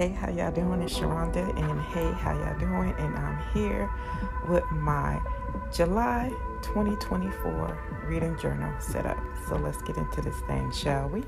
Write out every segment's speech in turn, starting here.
Hey, how y'all doing? It's Sharonda, and hey, how y'all doing? And I'm here with my July 2024 reading journal set up. So let's get into this thing, shall we?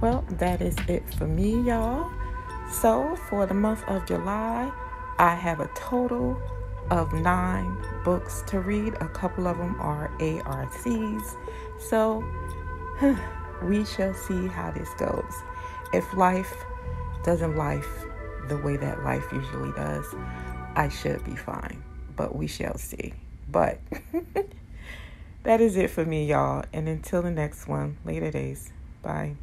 Well, that is it for me, y'all. So, for the month of July, I have a total of nine books to read. A couple of them are ARCs. So, we shall see how this goes. If life doesn't life the way that life usually does, I should be fine. But we shall see. But that is it for me, y'all. And until the next one, later days. Bye.